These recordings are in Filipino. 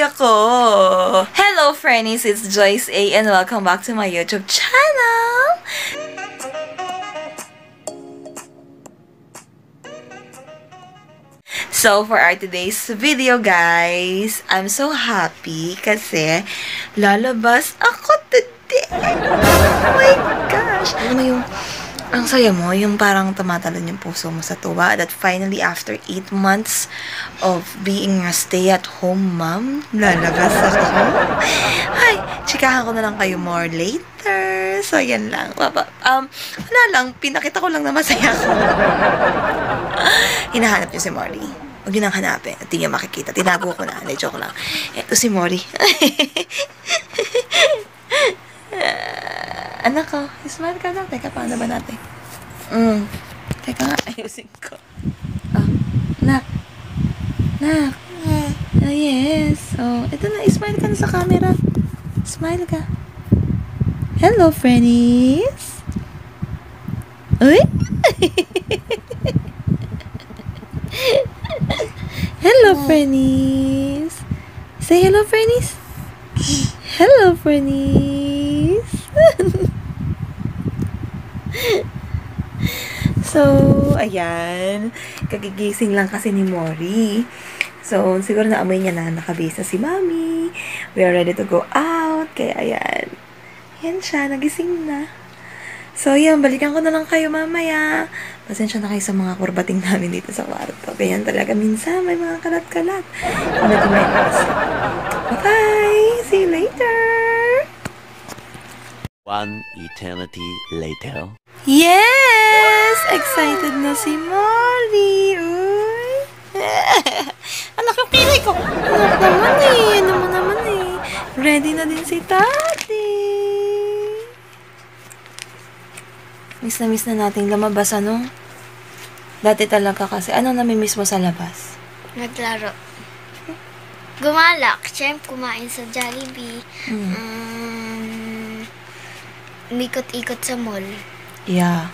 Ako! Hello, friends! It's Joyce A. and welcome back to my YouTube channel! So, for our today's video, guys, I'm so happy kasi lalabas ako today! Oh my gosh! Mo yung ang saya mo, yung parang tumatalon yung puso mo sa tuwa that finally after 8 months of being a stay-at-home mom, lalabas ako. Ay, chikahan ko na lang kayo more later. So, yan lang. Um, wala lang, pinakita ko lang na masaya ako. Hinahanap niyo si Molly. Huwag niyo nang hanapin. At di niyo makikita. Tinago ko na. Hindi, joke lang. Ito si Molly. Anak ko, smile ka na. Teka, paano ba natin? Mm. Teka nga, ayusin ko. Oh, nak. Nak. Oh, yes. Oh, ito na, smile ka na sa camera. Smile ka. Hello, friendies. Uy! hello, friendies. Say hello, friendies. Hello, friendies. so, ayan. Kagigising lang kasi ni Mori. So, siguro na amoy niya na nakabisa si Mami. We are ready to go out. Kaya, ayan. Yan siya. Nagising na. So, yan. Balikan ko na lang kayo mamaya. Pasensya na kayo sa mga kurbating namin dito sa kwarto. Ganyan talaga minsan. May mga kalat-kalat. May Bye-bye! See you later! One eternity later. Yes! Excited na si Molly! Uy! Anak yung pilay ko! Anak naman eh! Ano mo naman eh? Ready na din si Tati! Miss na miss na nating lumabas, ano? Dati talaga kasi, ano namimiss mo sa labas? Naglaro. Gumalak. Siyempre, kumain sa Jollibee. Mm. Um, umikot-ikot sa mall. Yeah.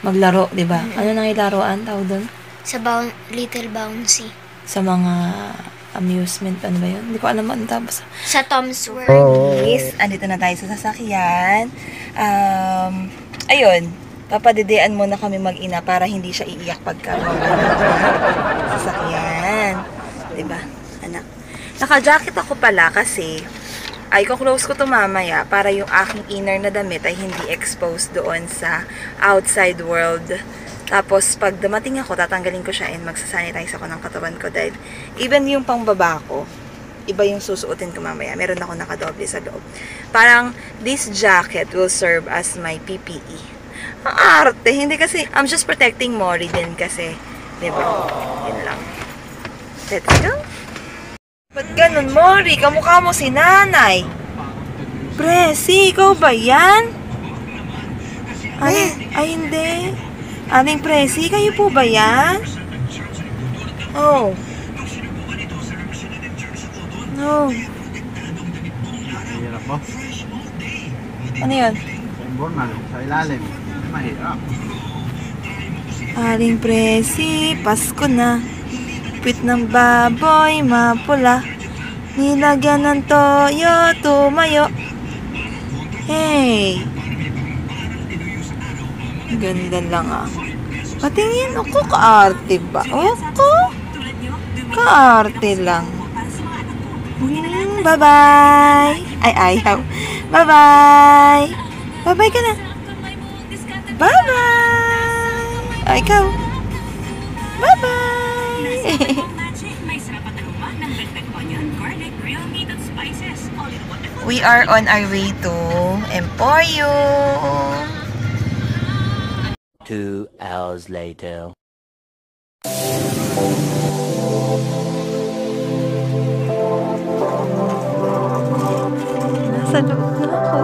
Maglaro, di ba? Ano nang ilaruan tawag doon? Sa boun- Little Bouncy. Sa mga amusement, ano ba yun? Hindi ko alam ano tapos. Sa Tom's World. Yes, andito na tayo sa sasakyan. Um, ayun, papadidean muna kami mag-ina para hindi siya iiyak pagka sa sasakyan. Diba, anak? Naka-jacket ako pala kasi ay ko-close ko to mamaya para yung aking inner na damit ay hindi exposed doon sa outside world. Tapos, pag dumating ako, tatanggalin ko siya and magsasanitize ako ng katawan ko dahil even yung pangbaba ko, iba yung susuotin ko mamaya. Meron ako nakadoble sa loob. Parang, this jacket will serve as my PPE. Ang arte. Hindi kasi, I'm just protecting Mori din kasi. Diba? Yun lang. Let's go. Ba't ganun, Mori? Kamukha mo si nanay. Presi, ikaw ba yan? Ay, ay hindi. Aling Presi, kayo po ba yan? Oh. No. Mahirap mo. Ano yun? Sa imbornal, sa ilalim. Mahirap. Aling Presi, Pasko na. Pit ng baboy, mapula. Nilagyan ng toyo, tumayo. Hey! Ganda lang ah. Patingin ako, kaarte ba? Ako? Kaarte lang. Mm, bye-bye! Ay, ayaw. Bye-bye! Bye-bye ka na. Bye-bye! Ay, ikaw. Bye-bye! We are on our way to Emporio. Two hours later. Nasa loob na ako.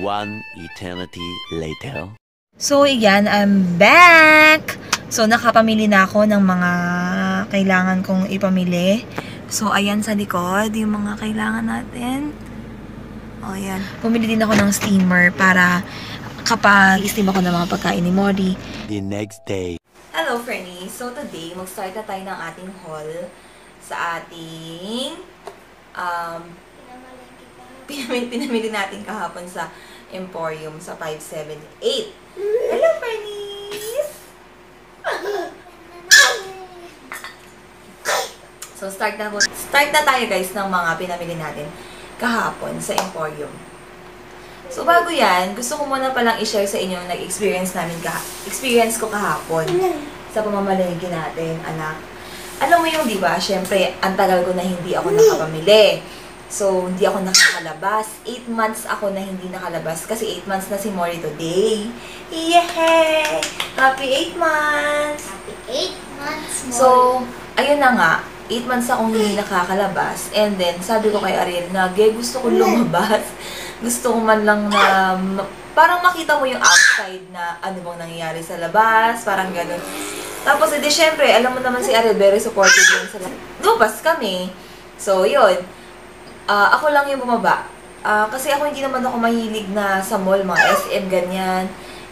One eternity later. So, yan, I'm back! So, nakapamili na ako ng mga kailangan kong ipamili. So, ayan sa likod, yung mga kailangan natin. O, ayan. Pumili din ako ng steamer para kapag i-steam ako ng mga pagkain ni Mori, The next day. Hello, Fernie. So, today, mag-start na tayo ng ating haul sa ating um, pinamili, pinamili natin kahapon sa Emporium sa 578. Hello, Fernie! So, start na, start na tayo guys ng mga pinamili natin kahapon sa Emporium. So, bago yan, gusto ko muna palang i-share sa inyo yung nag-experience namin ka experience ko kahapon sa pamamalengke natin, anak. Alam mo yung, di ba, syempre, ang tagal ko na hindi ako nakapamili. So, hindi ako nakakalabas. 8 months ako na hindi nakalabas kasi 8 months na si Mori today. Yay! Happy 8 months! Happy 8 months more. So, ayun na nga, 8 months akong hindi nakakalabas. And then, sabi ko kay Ariel na, Gay, gusto ko lumabas. gusto ko man lang na, ma- parang makita mo yung outside na ano bang nangyayari sa labas, parang ganun. Tapos, edi syempre, alam mo naman si Ariel, very supportive yun sa Lumabas kami. So, yun. Ah, ako lang yung bumaba. Ah, kasi ako hindi naman ako mahilig na sa mall, mga SM, ganyan.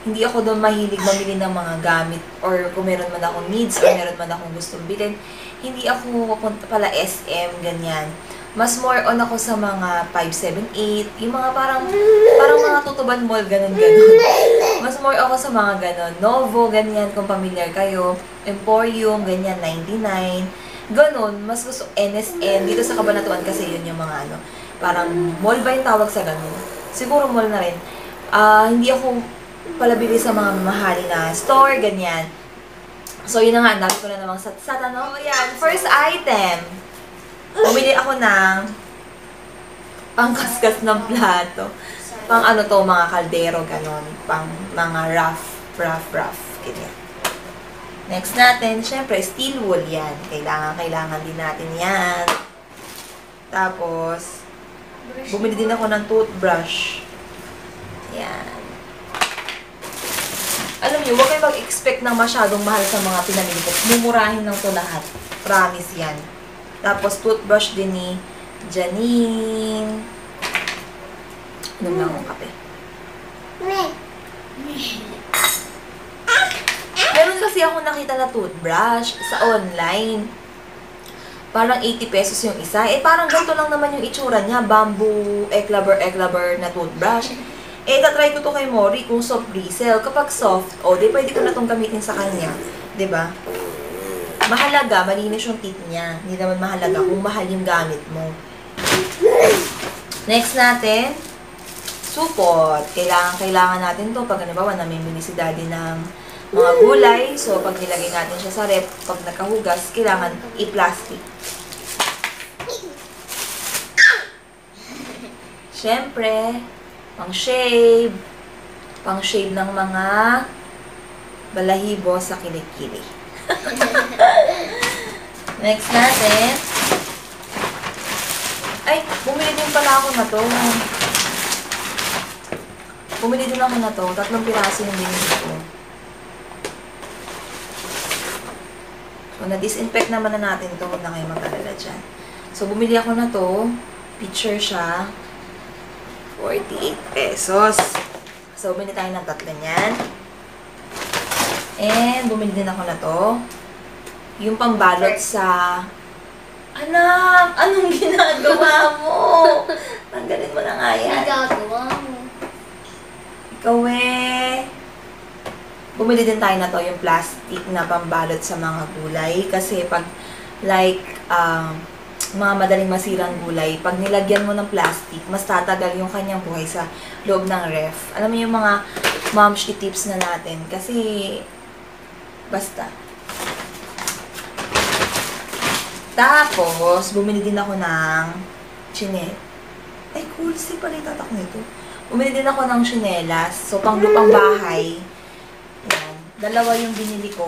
Hindi ako doon mahilig mamili ng mga gamit or kung meron man akong needs or meron man akong gustong bilhin. Hindi ako punta pala SM, ganyan. Mas more on ako sa mga 578, yung mga parang parang mga tutuban mall, ganun ganun. Mas more ako sa mga ganun. Novo, ganyan, kung familiar kayo. Emporium, ganyan, 99. Ganun, mas gusto NSN. Dito sa Cabanatuan kasi yun yung mga ano. Parang mall ba yung tawag sa ganun? Siguro mall na rin. Ah, hindi ako palabili sa mga mahali na store, ganyan. So, yun na nga, dami ko na namang sat sat ano. Ayan, first item. Bumili ako ng pangkaskas ng plato. Pang ano to, mga kaldero, ganon. Pang mga rough, rough, rough. Next natin, syempre, steel wool yan. Kailangan, kailangan din natin yan. Tapos, bumili din ako ng toothbrush. Yan. Alam niyo, huwag kayo mag-expect ng masyadong mahal sa mga pinamili ko. Mumurahin lang to lahat. Promise yan. Tapos, toothbrush din ni Janine. Inom lang akong kape. Meron kasi ako nakita na toothbrush sa online. Parang 80 pesos yung isa. Eh, parang ganito lang naman yung itsura niya. Bamboo, eklaber, eklaber na toothbrush. Eh, tatry ko to kay Mori kung soft bristle. Kapag soft, o, oh, di pwede ko na tong gamitin sa kanya. ba? Mahalaga, malinis yung teeth niya. Hindi naman mahalaga kung mahal yung gamit mo. Next natin, supot. Kailangan, kailangan natin to pag halimbawa namimili si daddy ng mga gulay. So, pag nilagay natin siya sa rep, pag nakahugas, kailangan i-plastic. Siyempre, pang shave, pang shave ng mga balahibo sa kilikili. Next natin, ay, bumili din pala ako na to. Bumili din ako na to. Tatlong piraso yung binili ko. So, na-disinfect naman na natin to. Huwag na kayo mag-alala dyan. So, bumili ako na to. Picture siya. 48 pesos. So, bumili tayo ng tatlo niyan. And, bumili din ako na to. Yung pambalot sa... Anak! Anong ginagawa mo? Tanggalin mo na nga yan. Nagagawa mo. Ikaw eh. Bumili din tayo na to, yung plastic na pambalot sa mga gulay. Kasi pag, like, um, mga madaling masirang gulay, pag nilagyan mo ng plastic, mas tatagal yung kanyang buhay sa loob ng ref. Alam mo yung mga momshi tips na natin. Kasi, basta. Tapos, bumili din ako ng chinet. Ay, cool. Si pala yung tatak nito. Bumili din ako ng chinelas. So, pang lupang bahay. Dalawa yung binili ko.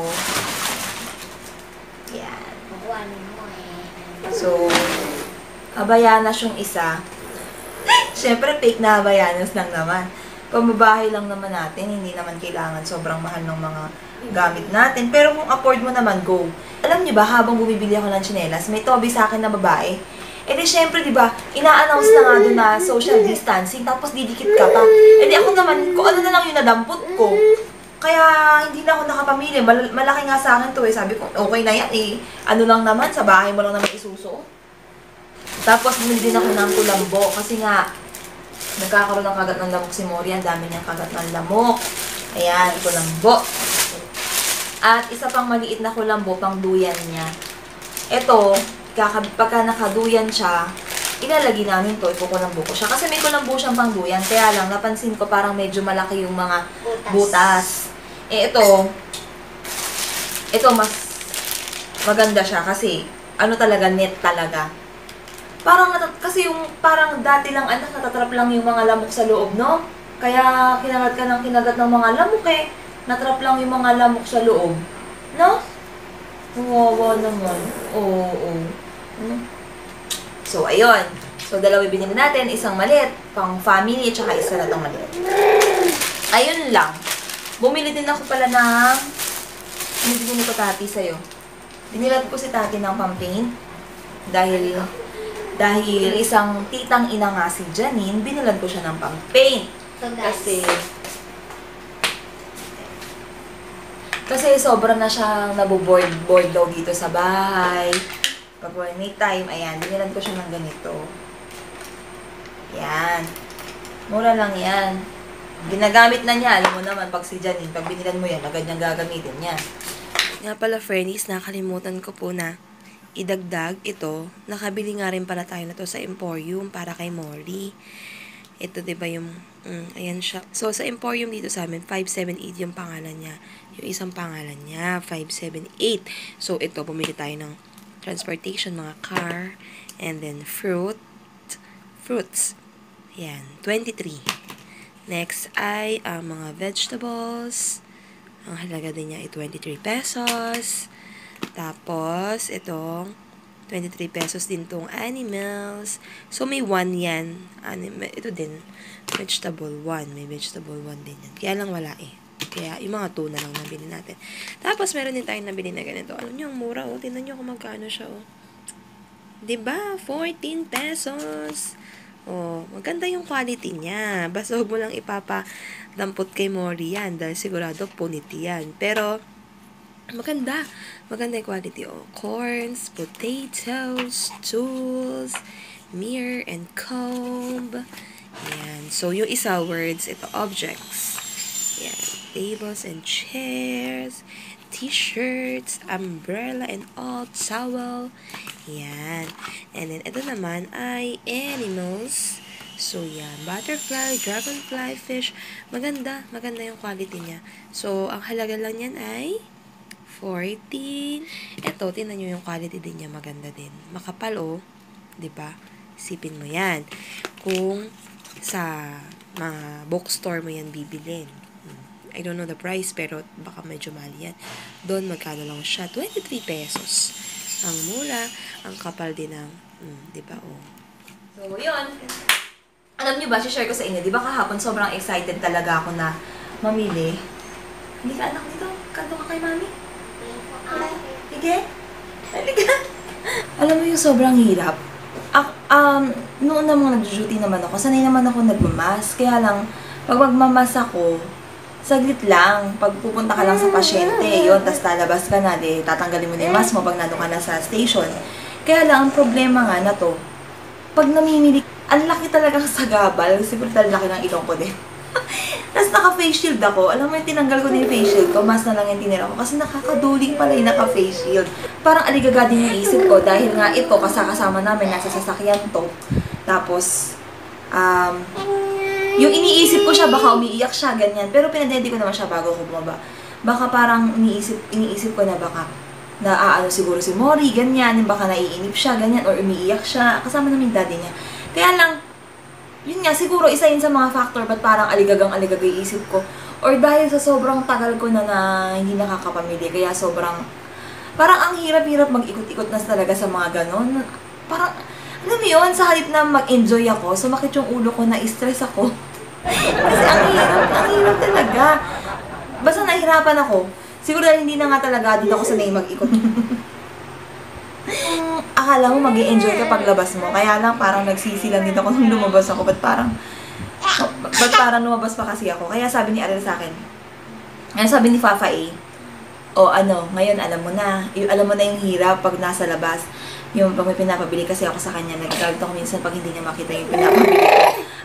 Yan. Eh. So, habayanas yung isa. Siyempre, fake na habayanas lang naman. Pambabahay lang naman natin, hindi naman kailangan sobrang mahal ng mga gamit natin. Pero kung afford mo naman, go. Alam niyo ba, habang bumibili ako ng tsinelas, may toby sa akin na babae. Eh di syempre, di ba, ina-announce na nga doon na social distancing, tapos didikit ka pa. Eh di ako naman, kung ano na lang yung nadampot ko. Kaya hindi na ako naka kapamilya. Mal- malaki nga sa akin to eh. Sabi ko, okay na yan eh. Ano lang naman, sa bahay mo lang naman isusuot. Tapos, bumili din ako ng kulambo. Kasi nga, nagkakaroon ng kagat ng lamok si Mori. Ang dami niyang kagat ng lamok. Ayan, kulambo. At isa pang maliit na kulambo, pang duyan niya. Ito, pagka nakaduyan siya, ilalagay namin to, ikukulambo ko siya. Kasi may kulambo siyang pang duyan. Kaya lang, napansin ko parang medyo malaki yung mga Butas. butas. Eh, ito, ito mas maganda siya kasi ano talaga, net talaga. Parang, kasi yung parang dati lang anak, natatrap lang yung mga lamok sa loob, no? Kaya kinagat ka ng kinagat ng mga lamok eh. Natrap lang yung mga lamok sa loob. No? Wawa naman. Oo, oo. Ano? So, ayun. So, dalawa binili natin. Isang maliit, pang family, tsaka isa na itong maliit. Ayun lang. Bumili din ako pala ng... Binili ko tati sa'yo. Binilat ko si tati ng pampaint. Dahil... Dahil isang titang ina nga si Janine, binilad ko siya ng pampaint. So guys, Kasi... Kasi sobra na siyang naboboard-board daw dito sa bahay. Pag may time, ayan, binilan ko siya ng ganito. Yan. Mura lang yan. Ginagamit na niya. Alam mo naman, pag si Janine, pag binilan mo yan, agad niyang gagamitin niya. Nga pala, friendies, nakalimutan ko po na idagdag ito. Nakabili nga rin pala tayo na to sa Emporium para kay Mori. Ito, ba yung, mm, ayan siya. So, sa Emporium dito sa amin, 578 yung pangalan niya. Yung isang pangalan niya, 578. So, ito, bumili tayo ng transportation, mga car, and then fruit, fruits. Yan, 23. Next ay ang mga vegetables. Ang halaga din niya ay 23 pesos. Tapos, itong 23 pesos din tong animals. So, may 1 yan. Anim, ito din, vegetable 1. May vegetable 1 din yan. Kaya lang wala eh. Kaya, yung mga tuna lang nabili natin. Tapos, meron din tayong nabili na ganito. Alam niyo, ang mura oh. Tingnan niyo kung magkano siya oh. ba 14 pesos. Oh, maganda yung quality niya. Basta huwag mo lang ipapadampot kay Mori yan dahil sigurado punit yan. Pero, maganda. Maganda yung quality. Oh, corns, potatoes, tools, mirror, and comb. Yan. So, yung isa words, ito objects. Yan. Tables and chairs, t-shirts, umbrella and all, towel. Yan. And then, ito naman ay animals. So, yan. Butterfly, dragonfly, fish. Maganda. Maganda yung quality niya. So, ang halaga lang yan ay 14. Ito, tingnan nyo yung quality din niya. Maganda din. Makapal, oh. ba? Sipin mo yan. Kung sa mga bookstore mo yan bibilin. I don't know the price, pero baka medyo mahal yan. Doon, magkano lang siya? 23 pesos. Ang mura, ang kapal din ng, mm, di ba, oh. So, yun. Alam niyo ba, share ko sa inyo, di ba kahapon sobrang excited talaga ako na mamili. Hindi ka anak dito, kanto ka kay mami. Sige. Halika. Alam mo yung sobrang hirap. Ak um, noon namang nag-duty naman ako, sanay naman ako nagmamas. Kaya lang, pag magmamas ako, saglit lang. Pag pupunta ka lang sa pasyente, yun, tas lalabas ka na, di, tatanggalin mo na yung mask mo pag nandun ka na sa station. Kaya lang, ang problema nga na to, pag namimili, ang laki talagang sagabal. Siguro dahil laki ng ilong ko din. Tapos naka-face shield ako. Alam mo yung tinanggal ko na yung face shield ko, mas na lang yung tinira ko. Kasi nakakaduling pala yung naka-face shield. Parang aligaga din yung isip ko dahil nga ito, kasakasama namin, nasa sasakyan to. Tapos, um, yung iniisip ko siya, baka umiiyak siya, ganyan. Pero pinadedi ko naman siya bago ko bumaba. Baka parang iniisip, iniisip ko na baka naaano siguro si Mori, ganyan, yung baka naiinip siya, ganyan, or umiiyak siya. Kasama namin daddy niya. Kaya lang, yun nga, siguro isa yun sa mga factor ba't parang aligagang-aligaga yung isip ko. Or dahil sa sobrang tagal ko na na hindi nakakapamili, kaya sobrang, parang ang hirap-hirap mag-ikot-ikot na talaga sa mga ganon. Parang, alam mo yun, sa halip na mag-enjoy ako, sumakit yung ulo ko, na-stress ako. Kasi ang hirap, ang hirap talaga. Basta nahirapan ako. Siguro dahil hindi na nga talaga din ako sanay mag-ikot. Kung akala mo mag enjoy ka paglabas mo, kaya lang parang nagsisi lang din ako nung lumabas ako. Ba't parang, ba't parang lumabas pa kasi ako? Kaya sabi ni Ariel sa akin, kaya sabi ni Fafa A, O ano, ngayon alam mo na. Yung, alam mo na yung hirap pag nasa labas. Yung pag may pinapabili kasi ako sa kanya, nagagalit ako minsan pag hindi niya makita yung pinapabili.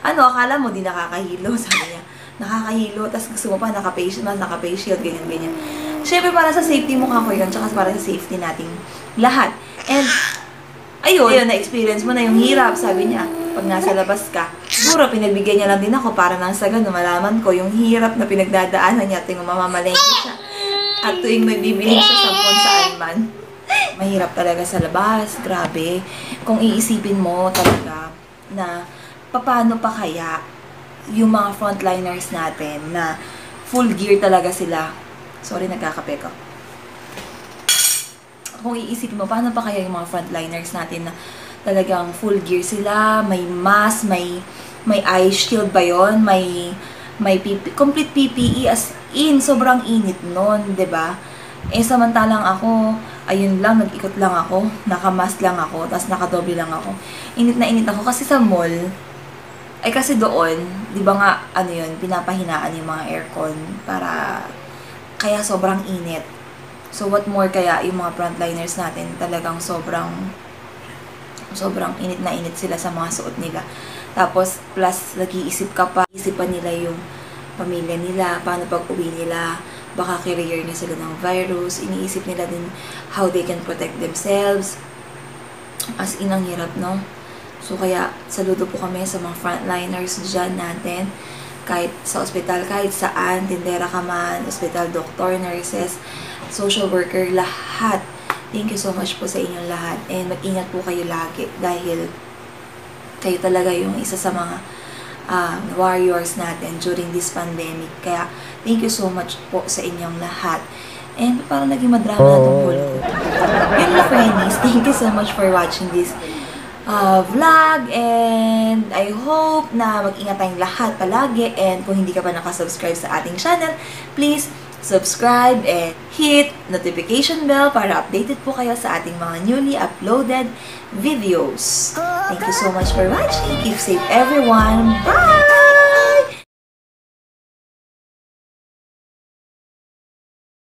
Ano, akala mo di nakakahilo, sabi niya. Nakakahilo, tapos gusto mo pa naka-face mask, naka-face shield, ganyan, ganyan. Siyempre, para sa safety mo ka ko yun, tsaka para sa safety nating lahat. And, ayun, ayun, na-experience mo na yung hirap, sabi niya. Pag nasa labas ka, siguro pinagbigyan niya lang din ako para nang sa ganun, malaman ko yung hirap na pinagdadaanan niya tuwing mamamalengke siya. At tuwing may bibili siya sa kung saan man. Mahirap talaga sa labas, grabe. Kung iisipin mo talaga na paano pa kaya yung mga frontliners natin na full gear talaga sila. Sorry, nagkakape ko kung iisipin mo, paano pa kaya yung mga frontliners natin na talagang full gear sila, may mask, may may eye shield ba yon may may PP, complete PPE as in, sobrang init nun, 'di ba Eh, samantalang ako, ayun lang, nag-ikot lang ako, nakamask lang ako, tapos nakadoble lang ako. Init na init ako kasi sa mall, ay kasi doon, di ba nga, ano yun, pinapahinaan yung mga aircon para, kaya sobrang init. So, what more kaya yung mga frontliners natin talagang sobrang sobrang init na init sila sa mga suot nila. Tapos, plus, nag-iisip ka pa, isipan nila yung pamilya nila, paano pag uwi nila, baka carrier na sila ng virus, iniisip nila din how they can protect themselves. As in, ang hirap, no? So, kaya, saludo po kami sa mga frontliners dyan natin kahit sa ospital, kahit saan, tindera ka man, ospital, doktor, nurses, social worker, lahat. Thank you so much po sa inyong lahat. And mag-ingat po kayo lagi dahil kayo talaga yung isa sa mga um, warriors natin during this pandemic. Kaya, thank you so much po sa inyong lahat. And parang naging madrama na itong whole ko. Yun na, friends. Thank you so much for watching this uh, vlog and I hope na mag-ingat tayong lahat palagi and kung hindi ka pa nakasubscribe sa ating channel, please subscribe and hit notification bell para updated po kayo sa ating mga newly uploaded videos. Thank you so much for watching. Keep safe everyone. Bye!